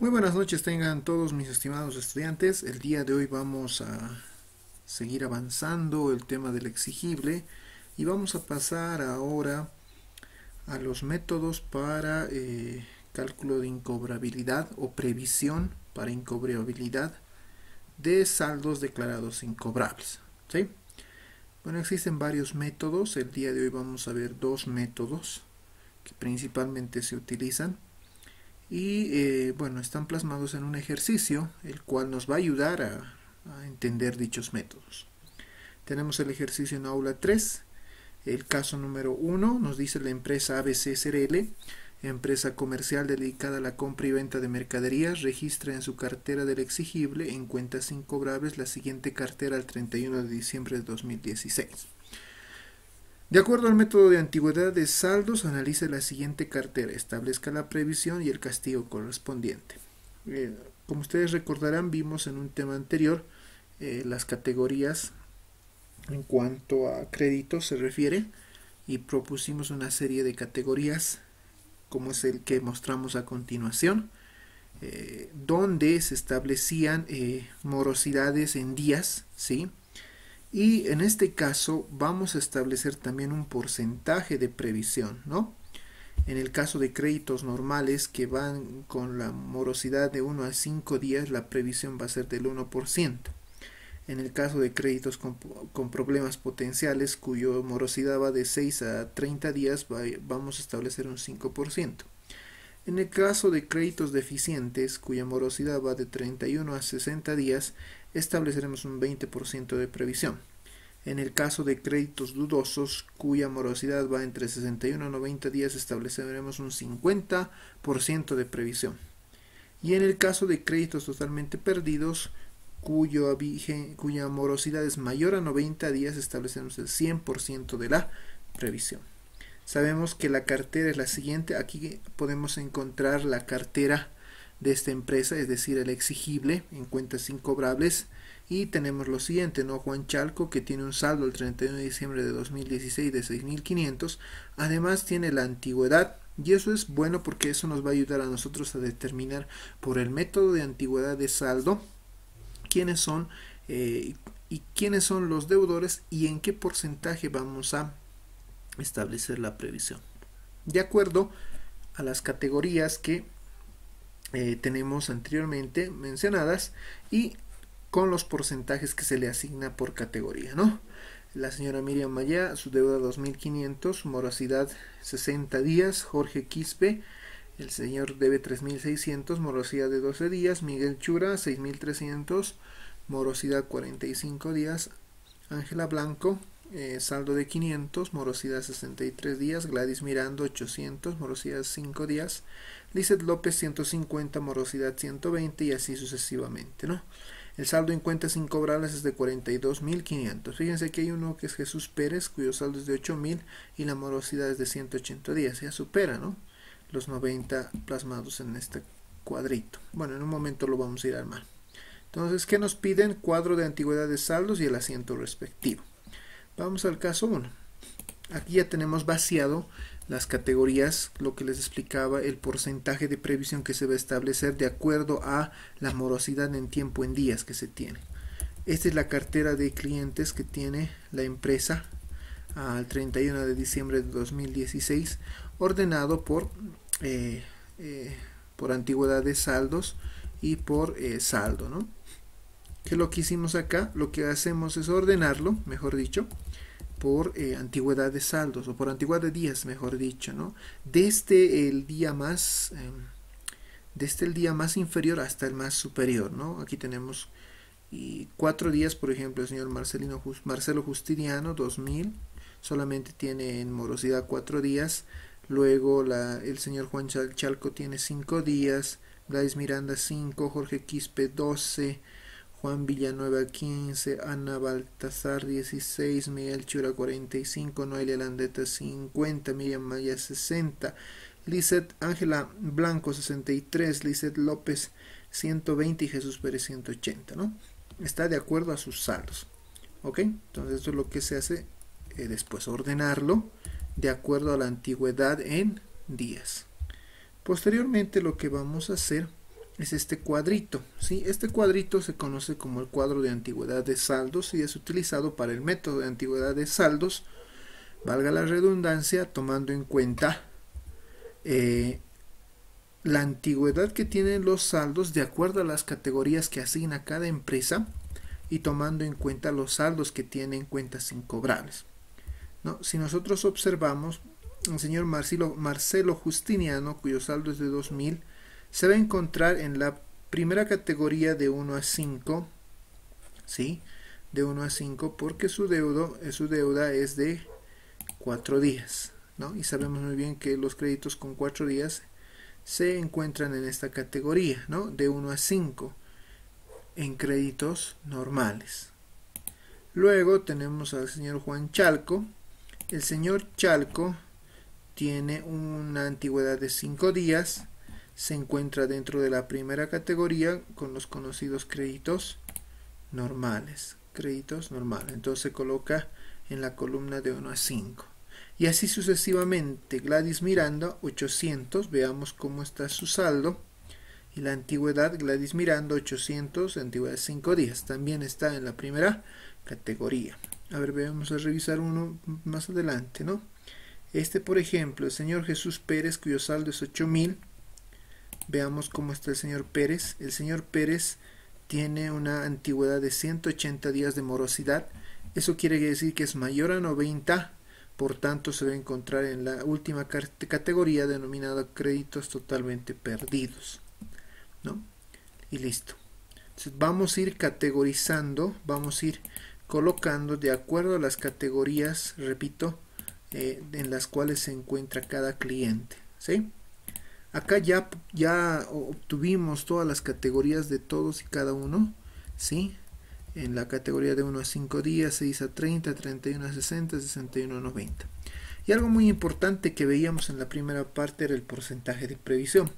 Muy buenas noches tengan todos mis estimados estudiantes. El día de hoy vamos a seguir avanzando el tema del exigible y vamos a pasar ahora a los métodos para eh, cálculo de incobrabilidad o previsión para incobrabilidad de saldos declarados incobrables. ¿sí? Bueno, existen varios métodos. El día de hoy vamos a ver dos métodos que principalmente se utilizan y eh, bueno, están plasmados en un ejercicio el cual nos va a ayudar a, entender dichos métodos. Tenemos el ejercicio en aula 3, el caso número 1 nos dice la empresa ABC SRL, empresa comercial dedicada a la compra y venta de mercaderías, registra en su cartera del exigible en cuentas incobrables la siguiente cartera al 31 de diciembre de 2016. De acuerdo al método de antigüedad de saldos, analice la siguiente cartera, establezca la previsión y el castigo correspondiente. Eh, como ustedes recordarán, vimos en un tema anterior eh, las categorías en cuanto a créditos se refiere y propusimos una serie de categorías como es el que mostramos a continuación, eh, donde se establecían morosidades en días, ¿sí? Y en este caso vamos a establecer también un porcentaje de previsión, ¿no? En el caso de créditos normales que van con la morosidad de 1 a 5 días, la previsión va a ser del 1%. En el caso de créditos con, problemas potenciales cuya morosidad va de 6 a 30 días, vamos a establecer un 5%. En el caso de créditos deficientes cuya morosidad va de 31 a 60 días, estableceremos un 20% de previsión. En el caso de créditos dudosos cuya morosidad va entre 61 a 90 días estableceremos un 50% de previsión. Y en el caso de créditos totalmente perdidos cuyo, cuya morosidad es mayor a 90 días estableceremos el 100% de la previsión. Sabemos que la cartera es la siguiente. Aquí podemos encontrar la cartera de esta empresa, es decir, el exigible en cuentas incobrables. Y tenemos lo siguiente, ¿no? Juan Chalco, que tiene un saldo el 31 de diciembre de 2016 de 6.500. Además tiene la antigüedad. Y eso es bueno porque eso nos va a ayudar a nosotros a determinar por el método de antigüedad de saldo quiénes son eh, y quiénes son los deudores y en qué porcentaje vamos a establecer la previsión. De acuerdo a las categorías que eh, tenemos anteriormente mencionadas y con los porcentajes que se le asigna por categoría, ¿no? La señora Miriam Maya, su deuda 2.500, morosidad 60 días. Jorge Quispe, el señor debe 3.600, morosidad de 12 días. Miguel Chura, 6.300, morosidad 45 días. Ángela Blanco, eh, saldo de 500, morosidad 63 días, Gladys Mirando 800, morosidad 5 días, Lizeth López 150, morosidad 120 y así sucesivamente, ¿no? El saldo en cuentas incobrables es de 42.500. Fíjense que hay uno que es Jesús Pérez, cuyo saldo es de 8.000 y la morosidad es de 180 días. Ya supera, ¿no? Los 90 plasmados en este cuadrito. Bueno, en un momento lo vamos a ir a armar. Entonces, ¿qué nos piden? Cuadro de antigüedad de saldos y el asiento respectivo. Vamos al caso 1. Aquí ya tenemos vaciado las categorías, lo que les explicaba, el porcentaje de previsión que se va a establecer de acuerdo a la morosidad en tiempo en días que se tiene. Esta es la cartera de clientes que tiene la empresa al 31 de diciembre de 2016, ordenado por, eh, eh, por antigüedad de saldos y por eh, saldo. ¿no? ¿Qué es lo que hicimos acá? Lo que hacemos es ordenarlo, mejor dicho, por eh, antigüedad de saldos o por antigüedad de días, mejor dicho, ¿no? Desde el día más em, desde el día más inferior hasta el más superior, ¿no? Aquí tenemos y cuatro días, por ejemplo, el señor Marcelino Marcelo Justiniano, 2000, solamente tiene en morosidad cuatro días. Luego la, el señor Juan Chalco tiene cinco días, Gladys Miranda 5, Jorge Quispe 12, Juan Villanueva 15, Ana Baltasar 16, Miguel Chura 45, Noelia Landeta 50, Miriam Maya 60, Lizeth Ángela Blanco 63, Lizeth López 120 y Jesús Pérez 180, ¿no? Está de acuerdo a sus saldos. ¿Ok? Entonces esto es lo que se hace eh, después, ordenarlo de acuerdo a la antigüedad en días. Posteriormente lo que vamos a hacer es este cuadrito. ¿sí? Este cuadrito se conoce como el cuadro de antigüedad de saldos y es utilizado para el método de antigüedad de saldos, valga la redundancia, tomando en cuenta eh, la antigüedad que tienen los saldos de acuerdo a las categorías que asigna cada empresa y tomando en cuenta los saldos que tienen cuentas incobrables. ¿no? Si nosotros observamos, el señor Marcelo, Marcelo Justiniano, cuyo saldo es de 2000, se va a encontrar en la primera categoría de 1 a 5, ¿sí? De 1 a 5 porque su, deudo, su deuda es de 4 días, ¿no? Y sabemos muy bien que los créditos con 4 días se encuentran en esta categoría, ¿no? De 1 a 5 en créditos normales. Luego tenemos al señor Juan Chalco. El señor Chalco tiene una antigüedad de 5 días se encuentra dentro de la primera categoría con los conocidos créditos normales. Créditos normales. Entonces se coloca en la columna de 1 a 5. Y así sucesivamente. Gladys Miranda, 800. Veamos cómo está su saldo. Y la antigüedad, Gladys Miranda, 800, antigüedad 5 días. También está en la primera categoría. A ver, vamos a revisar uno más adelante, ¿no? Este, por ejemplo, el señor Jesús Pérez, cuyo saldo es 8000 Veamos cómo está el señor Pérez. El señor Pérez tiene una antigüedad de 180 días de morosidad. Eso quiere decir que es mayor a 90, por tanto se va a encontrar en la última categoría denominada créditos totalmente perdidos. ¿no? Y listo. Entonces vamos a ir categorizando, vamos a ir colocando de acuerdo a las categorías, repito, eh, en las cuales se encuentra cada cliente. ¿sí? Acá ya, ya obtuvimos todas las categorías de todos y cada uno, ¿sí? En la categoría de 1 a 5 días, 6 a 30, 31 a 60, 61 a 90. Y algo muy importante que veíamos en la primera parte era el porcentaje de previsión.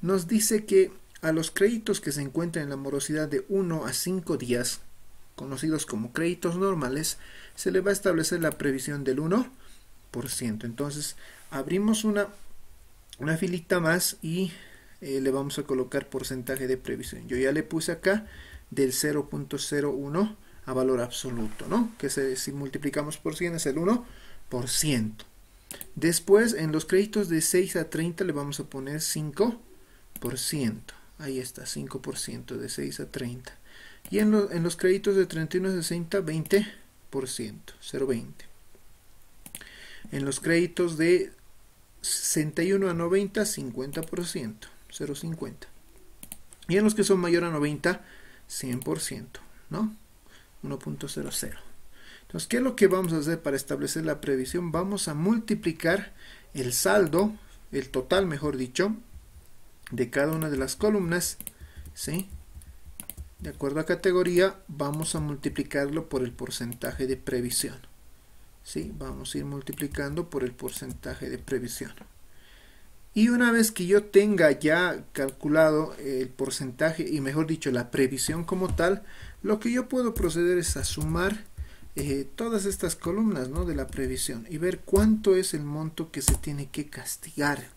Nos dice que a los créditos que se encuentran en la morosidad de 1 a 5 días, conocidos como créditos normales, se le va a establecer la previsión del 1%. Entonces, abrimos una una filita más y eh, le vamos a colocar porcentaje de previsión. Yo ya le puse acá del 0.01 a valor absoluto, ¿no? Que si multiplicamos por 100 es el 1%. Después en los créditos de 6 a 30 le vamos a poner 5%. Ahí está, 5% de 6 a 30. Y en, en los créditos de 31 a 60, 20%, 0.20. En los créditos de 61 a 90, 50%, 0,50. Y en los que son mayor a 90, 100%, ¿no? 1.00. Entonces, ¿qué es lo que vamos a hacer para establecer la previsión? Vamos a multiplicar el saldo, el total, mejor dicho, de cada una de las columnas, ¿sí? De acuerdo a categoría, vamos a multiplicarlo por el porcentaje de previsión. ¿Sí? Vamos a ir multiplicando por el porcentaje de previsión. Y una vez que yo tenga ya calculado el porcentaje y mejor dicho la previsión como tal, lo que yo puedo proceder es a sumar eh, todas estas columnas ¿no? de la previsión y ver cuánto es el monto que se tiene que castigar.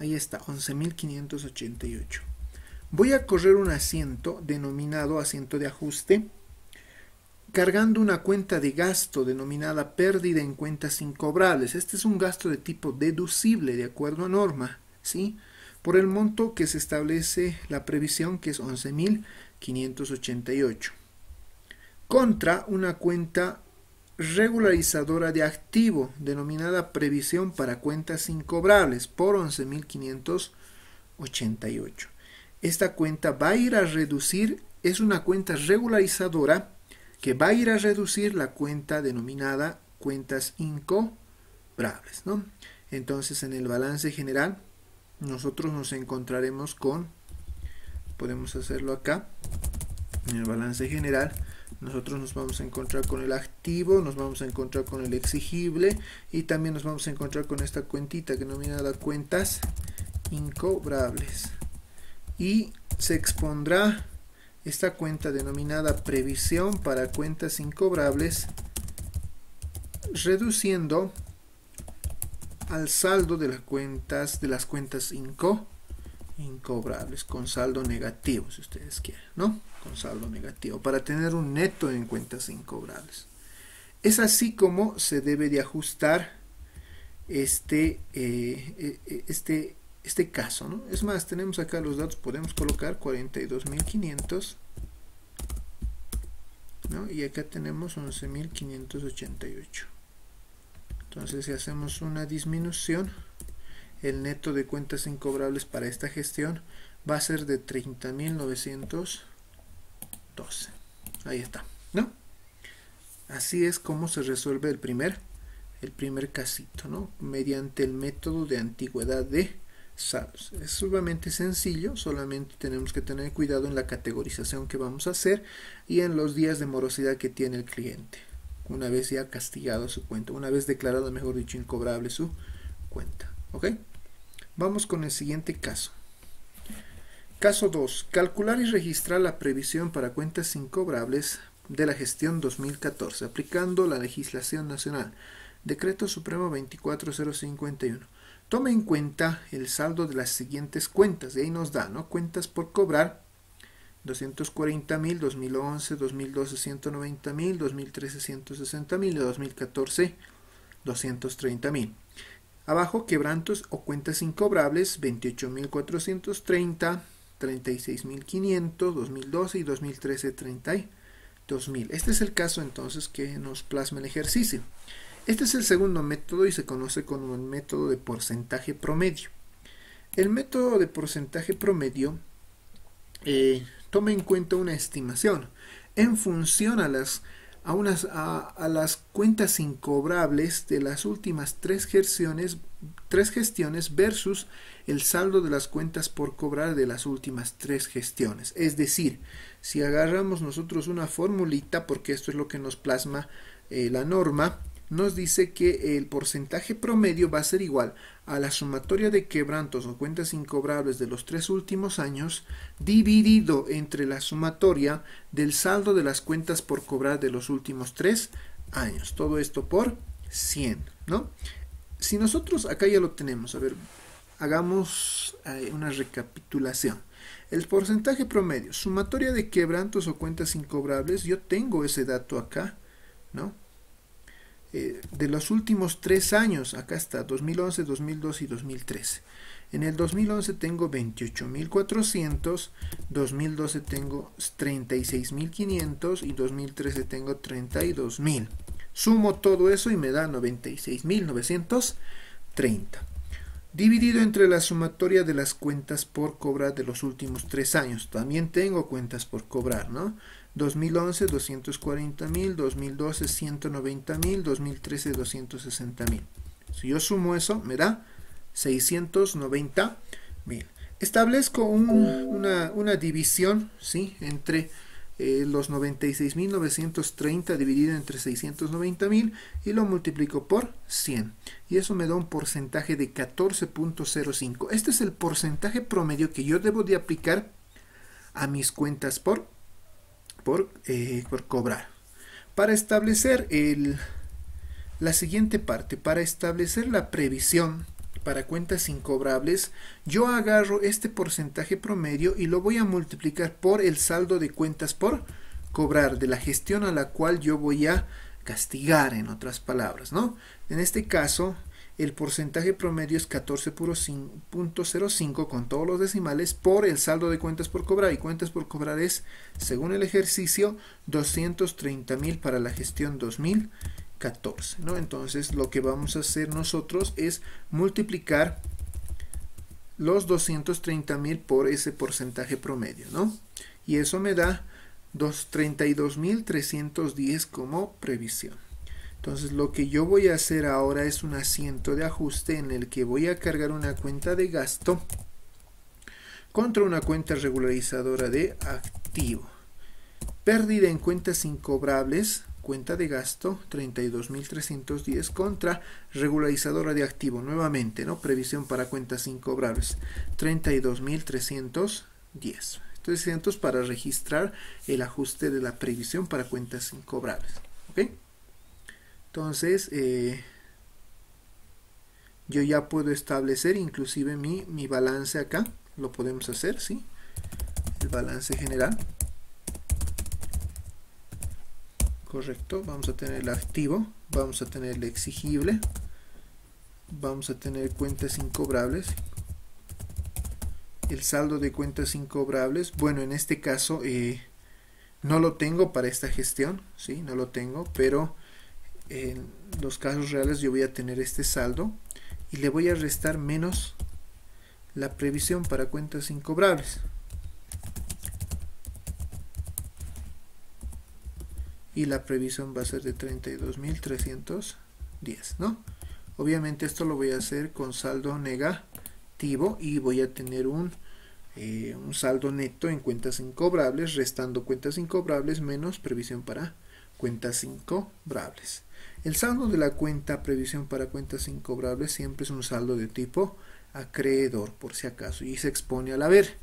Ahí está, 11.588. Voy a correr un asiento denominado asiento de ajuste cargando una cuenta de gasto denominada pérdida en cuentas incobrables. Este es un gasto de tipo deducible de acuerdo a norma, ¿sí? Por el monto que se establece la previsión que es 11.588. Contra una cuenta regularizadora de activo denominada previsión para cuentas incobrables por 11.588. Esta cuenta va a ir a reducir, es una cuenta regularizadora que va a ir a reducir la cuenta denominada cuentas incobrables. ¿no? Entonces en el balance general nosotros nos encontraremos con, podemos hacerlo acá, en el balance general nosotros nos vamos a encontrar con el activo, nos vamos a encontrar con el exigible y también nos vamos a encontrar con esta cuentita denominada cuentas incobrables y se expondrá esta cuenta denominada previsión para cuentas incobrables reduciendo al saldo de las cuentas de las cuentas incobrables con saldo negativo si ustedes quieren no con saldo negativo para tener un neto en cuentas incobrables. Es así como se debe de ajustar este eh, eh, este este caso no es más tenemos acá los datos podemos colocar 42.500 ¿no? y acá tenemos 11.588 entonces si hacemos una disminución el neto de cuentas incobrables para esta gestión va a ser de 30.912. Ahí está, ¿no? Así es como se resuelve el primer, el primer casito, ¿no? Mediante el método de antigüedad de Es sumamente sencillo, solamente tenemos que tener cuidado en la categorización que vamos a hacer y en los días de morosidad que tiene el cliente. Una vez ya castigado su cuenta, una vez declarado, mejor dicho, incobrable su cuenta. ¿Ok? Vamos con el siguiente caso. Caso 2. Calcular y registrar la previsión para cuentas incobrables de la gestión 2014, aplicando la legislación nacional. Decreto Supremo 24051. Tome en cuenta el saldo de las siguientes cuentas. De ahí nos da, ¿no? Cuentas por cobrar. 240 mil, 2011, 2012, 190 mil, 2013, 160 mil y 2014, 230 mil. Abajo, quebrantos o cuentas incobrables, 28.430, 36.500, 2012 y 2013, 32.000. Este es el caso entonces que nos plasma el ejercicio. Este es el segundo método y se conoce como el método de porcentaje promedio. El método de porcentaje promedio eh, toma en cuenta una estimación en función a las a, unas, a, las cuentas incobrables de las últimas tres gestiones, tres gestiones versus el saldo de las cuentas por cobrar de las últimas tres gestiones. Es decir, si agarramos nosotros una formulita, porque esto es lo que nos plasma eh, la norma, nos dice que el porcentaje promedio va a ser igual a la sumatoria de quebrantos o cuentas incobrables de los tres últimos años dividido entre la sumatoria del saldo de las cuentas por cobrar de los últimos tres años. Todo esto por 100, ¿no? Si nosotros acá ya lo tenemos, a ver, hagamos eh, una recapitulación. El porcentaje promedio, sumatoria de quebrantos o cuentas incobrables, yo tengo ese dato acá, ¿no? Eh, de los últimos tres años, acá está, 2011, 2012 y 2013. En el 2011 tengo 28.400, 2012 tengo 36.500 y 2013 tengo 32.000. Sumo todo eso y me da 96.930. Dividido entre la sumatoria de las cuentas por cobrar de los últimos tres años. También tengo cuentas por cobrar, ¿no? 2011 240 mil, 2012 190 mil, 2013 260 mil. Si yo sumo eso, me da 690 mil. Establezco una, división ¿sí? entre eh, los 96.930 dividido entre 690.000 y lo multiplico por 100. Y eso me da un porcentaje de 14.05. Este es el porcentaje promedio que yo debo de aplicar a mis cuentas por eh, por, cobrar. Para establecer el, la siguiente parte, para establecer la previsión para cuentas incobrables, yo agarro este porcentaje promedio y lo voy a multiplicar por el saldo de cuentas por cobrar de la gestión a la cual yo voy a castigar, en otras palabras, ¿no? En este caso, el porcentaje promedio es 14.05 con todos los decimales por el saldo de cuentas por cobrar y cuentas por cobrar es según el ejercicio 230.000 para la gestión 2014 ¿no? entonces lo que vamos a hacer nosotros es multiplicar los 230.000 por ese porcentaje promedio ¿no? y eso me da 32.310 como previsión entonces lo que yo voy a hacer ahora es un asiento de ajuste en el que voy a cargar una cuenta de gasto contra una cuenta regularizadora de activo. Pérdida en cuentas incobrables, cuenta de gasto 32.310 contra regularizadora de activo. Nuevamente, ¿no? Previsión para cuentas incobrables 32.310. Entonces, para registrar el ajuste de la previsión para cuentas incobrables. ¿Ok? Entonces, eh, yo ya puedo establecer inclusive mi, mi balance acá. lo podemos hacer, ¿sí? El balance general. Correcto, vamos a tener el activo, vamos a tener el exigible, vamos a tener cuentas incobrables, el saldo de cuentas incobrables, bueno, en este caso eh, no lo tengo para esta gestión, ¿sí? No lo tengo, pero en los casos reales yo voy a tener este saldo y le voy a restar menos la previsión para cuentas incobrables. Y la previsión va a ser de 32.310, ¿no? Obviamente esto lo voy a hacer con saldo negativo y voy a tener un, eh, un saldo neto en cuentas incobrables, restando cuentas incobrables menos previsión para cuentas incobrables. El saldo de la cuenta previsión para cuentas incobrables siempre es un saldo de tipo acreedor, por si acaso, y se expone al haber.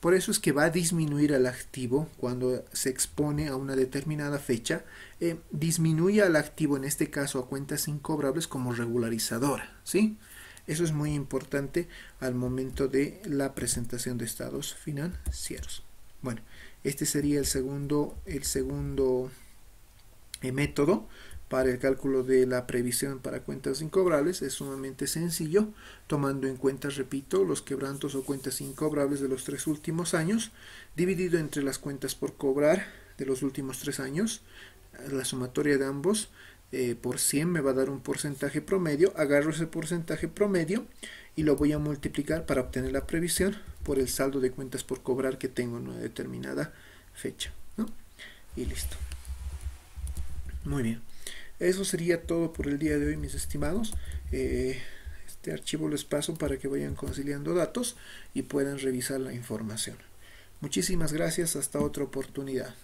Por eso es que va a disminuir el activo cuando se expone a una determinada fecha. Eh, disminuye al activo, en este caso a cuentas incobrables, como regularizadora. ¿sí? Eso es muy importante al momento de la presentación de estados financieros. Bueno, este sería el segundo, el segundo eh, método para el cálculo de la previsión para cuentas incobrables es sumamente sencillo, tomando en cuenta, repito, los quebrantos o cuentas incobrables de los tres últimos años, dividido entre las cuentas por cobrar de los últimos tres años, la sumatoria de ambos eh, por 100 me va a dar un porcentaje promedio, agarro ese porcentaje promedio y lo voy a multiplicar para obtener la previsión por el saldo de cuentas por cobrar que tengo en una determinada fecha. Y listo. Muy bien. Eso sería todo por el día de hoy, mis estimados. Eh, este archivo les paso para que vayan conciliando datos y puedan revisar la información. Muchísimas gracias, hasta otra oportunidad.